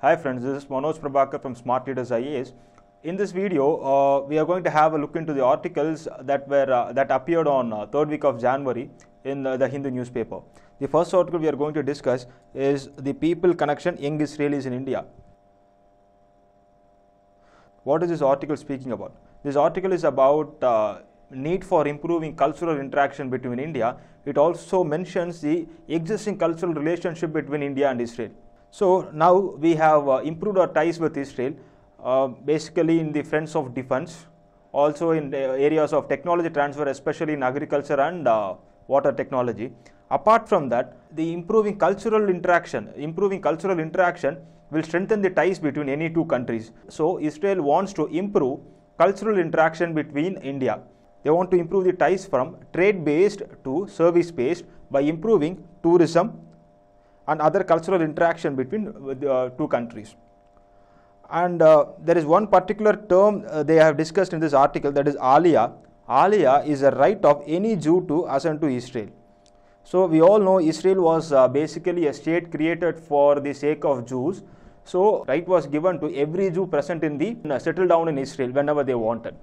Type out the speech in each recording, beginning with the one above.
Hi friends, this is Manoj Prabhakar from Smart Leaders IAS. In this video, uh, we are going to have a look into the articles that were uh, that appeared on uh, third week of January in the Hindu newspaper. The first article we are going to discuss is the People Connection Young Israelis in India. What is this article speaking about? This article is about uh, need for improving cultural interaction between India. It also mentions the existing cultural relationship between India and Israel. So now we have uh, improved our ties with Israel, uh, basically in the fronts of defense, also in the areas of technology transfer, especially in agriculture and uh, water technology. Apart from that, the improving cultural interaction, improving cultural interaction will strengthen the ties between any two countries. So Israel wants to improve cultural interaction between India. They want to improve the ties from trade based to service based by improving tourism and other cultural interaction between uh, two countries. And uh, there is one particular term uh, they have discussed in this article that is Aliyah. Aliyah is a right of any Jew to ascend to Israel. So we all know Israel was uh, basically a state created for the sake of Jews. So right was given to every Jew present in the uh, settle down in Israel whenever they wanted.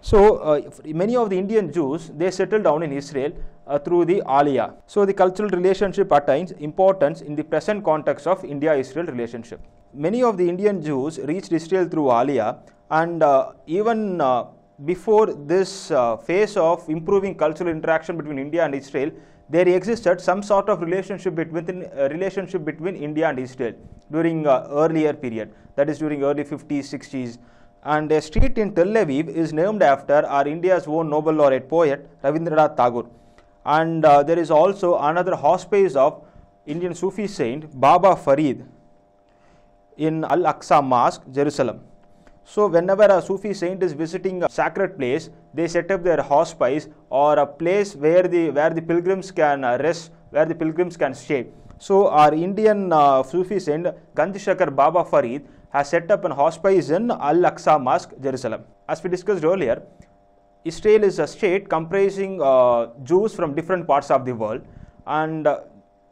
So uh, many of the Indian Jews they settled down in Israel uh, through the Aliyah. So the cultural relationship attains importance in the present context of India-Israel relationship. Many of the Indian Jews reached Israel through Aliyah, and uh, even before this uh, phase of improving cultural interaction between India and Israel, there existed some sort of relationship between uh, relationship between India and Israel during uh, earlier period, that is during early 50s, 60s. And a street in Tel Aviv is named after our India's own Nobel laureate poet Rabindranath Tagore. And uh, there is also another hospice of Indian Sufi saint Baba Farid in Al Aqsa Mosque, Jerusalem. So, whenever a Sufi saint is visiting a sacred place, they set up their hospice or a place where the where the pilgrims can uh, rest, where the pilgrims can stay. So, our Indian uh, Sufi saint Ganjshakar Baba Farid has set up an hospice in Al Aqsa Mosque, Jerusalem. As we discussed earlier, Israel is a state comprising uh, Jews from different parts of the world, and uh,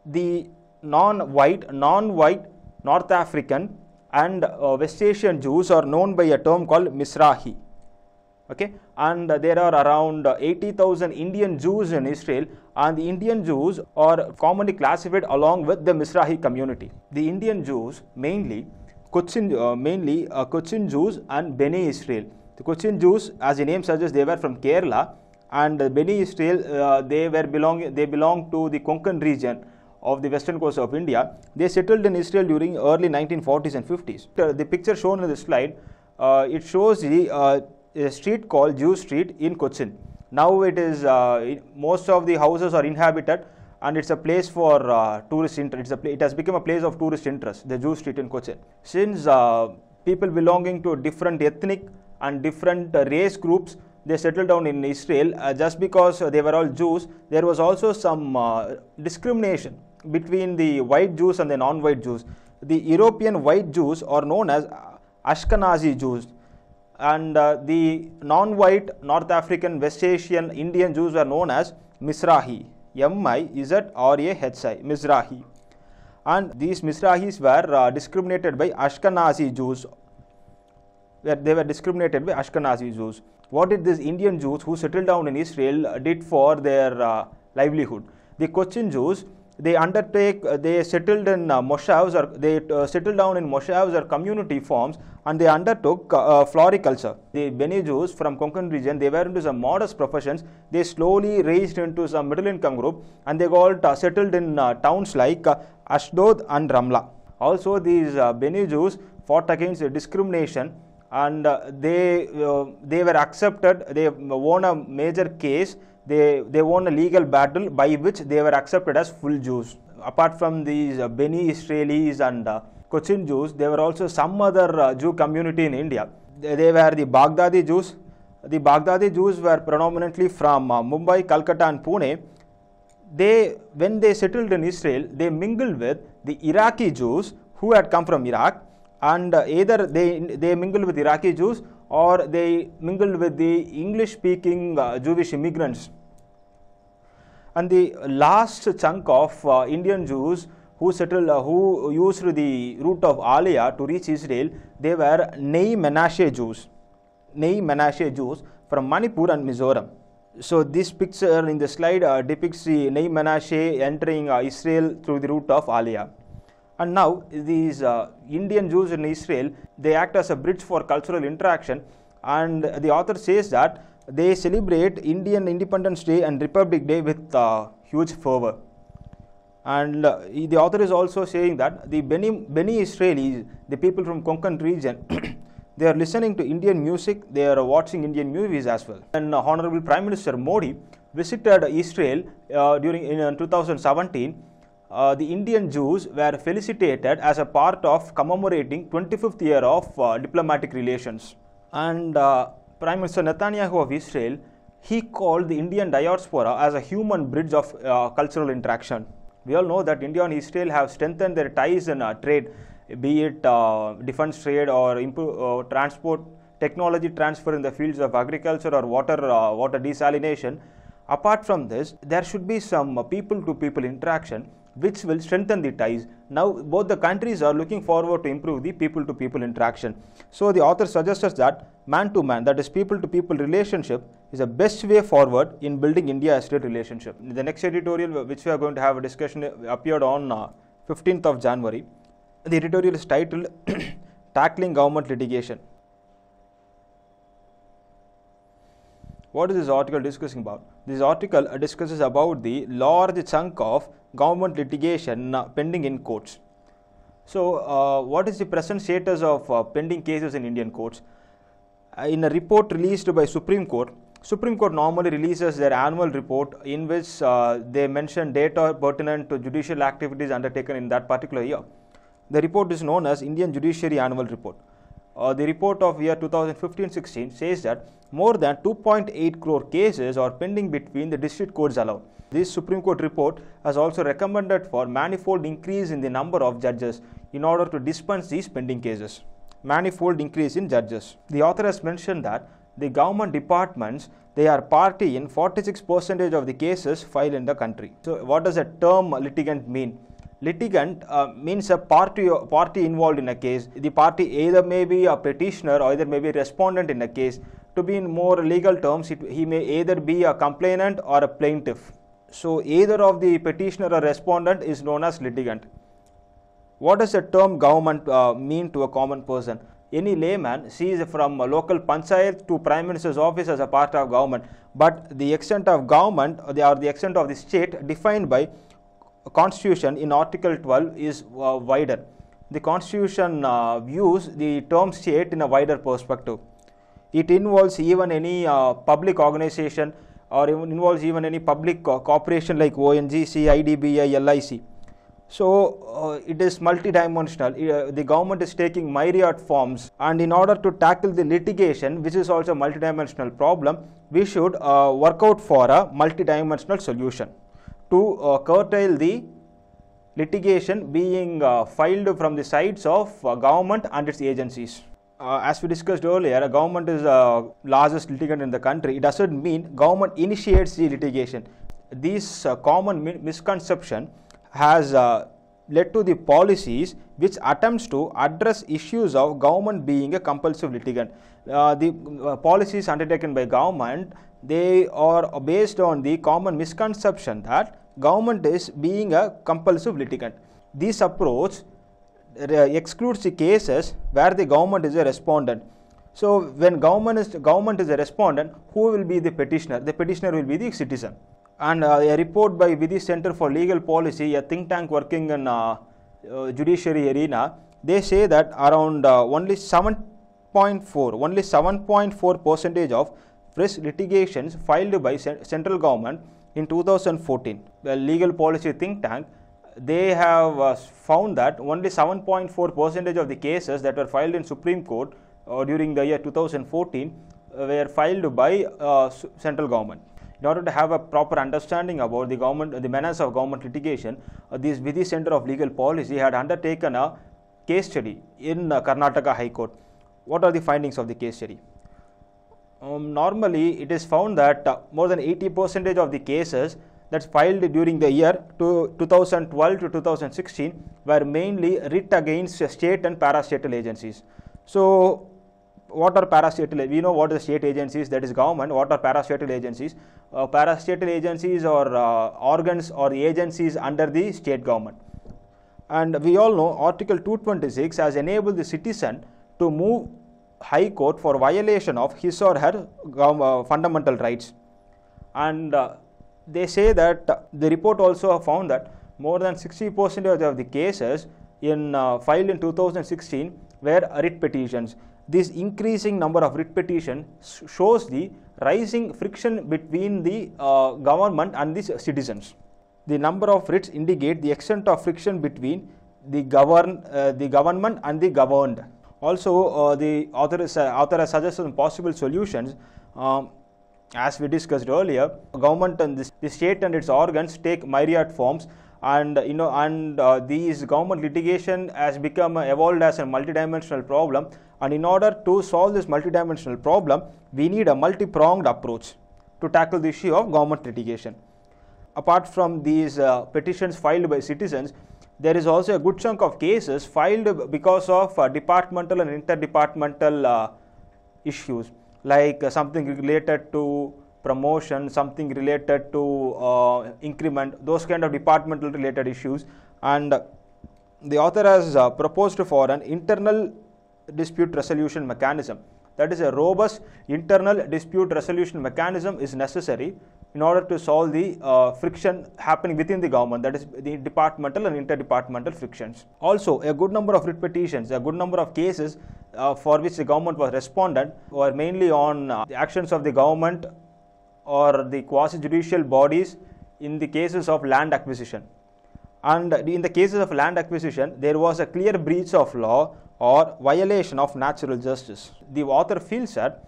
the non-white, non-white North African and uh, West Asian Jews are known by a term called Mizrahi. Okay, and there are around uh, 80,000 Indian Jews in Israel, and the Indian Jews are commonly classified along with the Mizrahi community. The Indian Jews mainly Cochin, uh, mainly uh, Cochin Jews and Beni Israel. The Cochin Jews, as the name suggests, they were from Kerala, and uh, Beni Israel uh, they were belong they belong to the Konkan region of the western coast of India. They settled in Israel during early 1940s and 50s. The picture shown in the slide uh, it shows the uh, a street called Jew Street in Cochin. Now it is most of the houses are inhabited and it's a place for uh, tourist interest. It has become a place of tourist interest, the Jew Street in Cochin. Since uh, people belonging to different ethnic and different uh, race groups, they settled down in Israel just because they were all Jews. There was also some discrimination between the white Jews and the non-white Jews. The European white Jews are known as Ashkenazi Jews and uh, the non-white North African, West Asian, Indian Jews were known as Mizrahi, M-I-Z-R-A-H-I, Mizrahi. And these Mizrahis were uh, discriminated by Ashkenazi Jews. They were discriminated by Ashkenazi Jews. What did these Indian Jews who settled down in Israel did for their uh, livelihood? The Cochin Jews they undertake uh, they settled in uh, moshavs or they uh, settled down in moshavs or community farms and they undertook uh, floriculture the Beni Jews from Konkan region they were into some modest professions. They slowly raised into some middle income group and they got uh, settled in uh, towns like Ashdod and Ramla. Also these Beni Jews fought against discrimination and they they were accepted they won a major case they, they won a legal battle by which they were accepted as full Jews. Apart from these uh, Beni Israelis and uh, Cochin Jews, there were also some other uh, Jew community in India. They, they, were the Baghdadi Jews. The Baghdadi Jews were predominantly from Mumbai, Calcutta, and Pune. They, when they settled in Israel, they mingled with the Iraqi Jews who had come from Iraq, and either they they mingled with Iraqi Jews or they mingled with the English speaking uh, Jewish immigrants. And the last chunk of uh, Indian Jews who settled, uh, who used the route of Aliyah to reach Israel, they were Bnei Menashe Jews. Bnei Menashe Jews from Manipur and Mizoram. So this picture in the slide uh, depicts the Bnei Menashe entering uh, Israel through the route of Aliyah. And now these uh, Indian Jews in Israel, they act as a bridge for cultural interaction. And the author says that they celebrate Indian Independence Day and Republic Day with uh, huge fervor. And uh, the author is also saying that the Beni, Beni Israelis, the people from Konkan region, they are listening to Indian music, they are watching Indian movies as well. And uh, Honorable Prime Minister Modi visited Israel uh, during in uh, 2017. Uh, the Indian Jews were felicitated as a part of commemorating 25th year of diplomatic relations. And Prime Minister Netanyahu of Israel, he called the Indian diaspora as a human bridge of uh, cultural interaction. We all know that India and Israel have strengthened their ties in uh, trade, be it uh, defense trade or uh, transport, technology transfer in the fields of agriculture or water, uh, water desalination. Apart from this, there should be some people to people interaction which will strengthen the ties. Now, both the countries are looking forward to improve the people to people interaction. So, the author suggests that man to man, that is people to people relationship, is the best way forward in building India state relationship. The next editorial, which we are going to have a discussion, appeared on uh, 15th of January. The editorial is titled Tackling Government Litigation. What is this article discussing about? This article uh, discusses about the large chunk of government litigation uh, pending in courts. So, uh, what is the present status of uh, pending cases in Indian courts? Uh, in a report released by Supreme Court, Supreme Court normally releases their annual report in which uh, they mention data pertinent to judicial activities undertaken in that particular year. The report is known as Indian Judiciary Annual Report. Uh, the report of year 2015-16 says that more than 2.8 crore cases are pending between the district courts alone. This Supreme Court report has also recommended for manifold increase in the number of judges in order to dispense these pending cases. Manifold increase in judges. The author has mentioned that the government departments they are party in 46 percentage of the cases filed in the country. So, what does a term litigant mean? litigant uh, means a party party involved in a case the party either may be a petitioner or either may be a respondent in a case to be in more legal terms it, he may either be a complainant or a plaintiff so either of the petitioner or respondent is known as litigant what does the term government uh, mean to a common person? Any layman sees from a local panchayat to prime minister's office as a part of government but the extent of government or the, or the extent of the state defined by constitution in article 12 is uh, wider. The constitution uh, views the term state in a wider perspective. It involves even any uh, public organization or even involves even any public co- corporation like ONGC, IDBI, LIC. So uh, it is multidimensional. Uh, the government is taking myriad forms, and in order to tackle the litigation, which is also a multidimensional problem, we should uh, work out for a multidimensional solution to uh, curtail the litigation being uh, filed from the sides of uh, government and its agencies. Uh, as we discussed earlier, a government is the largest litigant in the country. It doesn't mean government initiates the litigation. This uh, common mi- misconception has uh, led to the policies which attempts to address issues of government being a compulsive litigant. Uh, the uh, policies undertaken by government they are based on the common misconception that government is being a compulsive litigant. This approach excludes the cases where the government is a respondent. So when government is government is a respondent, who will be the petitioner? The petitioner will be the citizen. And uh, a report by Vidhi Center for Legal Policy, a think tank working in uh, uh, judiciary arena, they say that around only 7.4, only 7.4 percentage of fresh litigations filed by cen- central government in 2014. The legal policy think tank they have uh, found that only 7.4 percentage of the cases that were filed in Supreme Court uh, during the year 2014 uh, were filed by central government. In order to have a proper understanding about the government, the menace of government litigation, uh, this Vidhi Center of Legal Policy had undertaken a case study in uh, Karnataka High Court. What are the findings of the case study? Um, normally, it is found that uh, more than 80 percentage of the cases that's filed during the year to 2012 to 2016 were mainly writ against state and parastatal agencies. So, what are parastatal? We know what are the state agencies, that is government. What are parastatal agencies? Uh, parastatal agencies or uh, organs or agencies under the state government. And we all know Article 226 has enabled the citizen to move High Court for violation of his or her uh, fundamental rights. And uh, they say that the report also found that more than 60% of the cases in uh, filed in 2016 were writ petitions. This increasing number of writ petitions shows the rising friction between the uh, government and the citizens. The number of writs indicate the extent of friction between the govern uh, the government and the governed. Also, uh, the author, author has suggested possible solutions. Um, as we discussed earlier, government and the, the state and its organs take myriad forms and you know and uh, these government litigation has become uh, evolved as a multidimensional problem. And in order to solve this multidimensional problem we need a multi-pronged approach to tackle the issue of government litigation. Apart from these uh, petitions filed by citizens there is also a good chunk of cases filed because of uh, departmental and interdepartmental uh, issues like uh, something related to promotion, something related to uh, increment, those kind of departmental related issues. And the author has uh, proposed for an internal dispute resolution mechanism. That is, a robust internal dispute resolution mechanism is necessary in order to solve the uh, friction happening within the government, that is, the departmental and interdepartmental frictions. Also, a good number of writ petitions, a good number of cases uh, for which the government was respondent were mainly on uh, the actions of the government or the quasi judicial bodies in the cases of land acquisition. And in the cases of land acquisition, there was a clear breach of law or violation of natural justice. The author feels that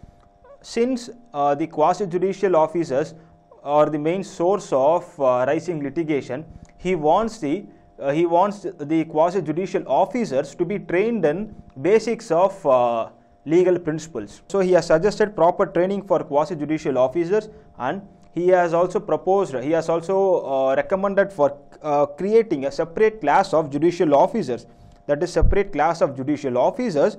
since uh, the quasi judicial officers are the main source of uh, rising litigation, he wants the uh, he wants the quasi judicial officers to be trained in basics of uh, legal principles. So he has suggested proper training for quasi judicial officers and he has also proposed, he has also uh, recommended for uh, creating a separate class of judicial officers, that is, separate class of judicial officers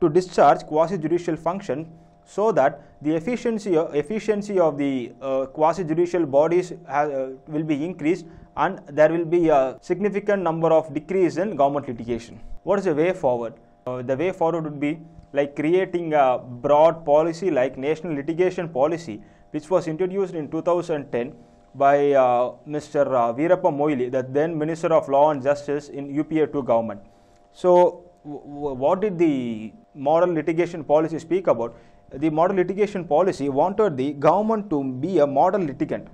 to discharge quasi judicial function so that the efficiency efficiency of the uh, quasi judicial bodies uh, will be increased and there will be a significant number of decrease in government litigation. What is the way forward? Uh, the way forward would be like creating a broad policy like national litigation policy which was introduced in 2010 by uh, Mr. Uh, Veerappa Moily, the then Minister of Law and Justice in UPA 2 government. So, what did the model litigation policy speak about? The model litigation policy wanted the government to be a model litigant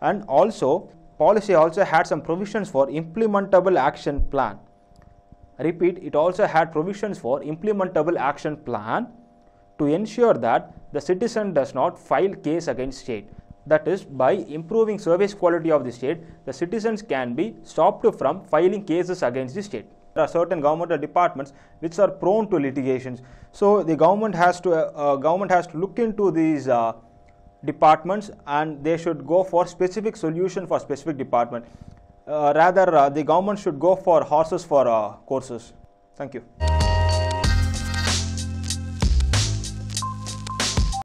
and also policy also had some provisions for implementable action plan repeat it also had provisions for implementable action plan to ensure that the citizen does not file case against state. That is by improving service quality of the state the citizens can be stopped from filing cases against the state. There are certain governmental departments which are prone to litigations. So the government has to uh, government has to look into these uh, departments and they should go for specific solution for specific department. uh, rather uh, the government should go for horses for uh, courses. Thank you.